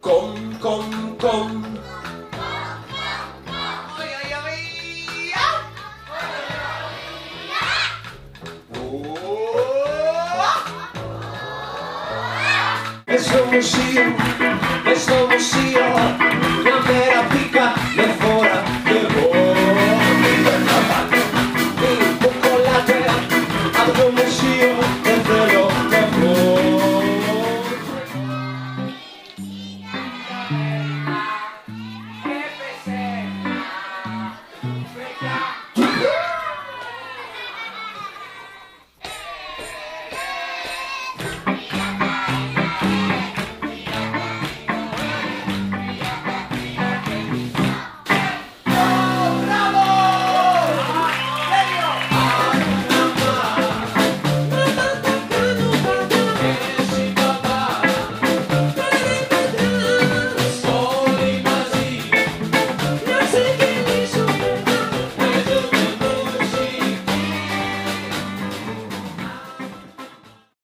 Come, come. come. Esta mochila, esta mochila, na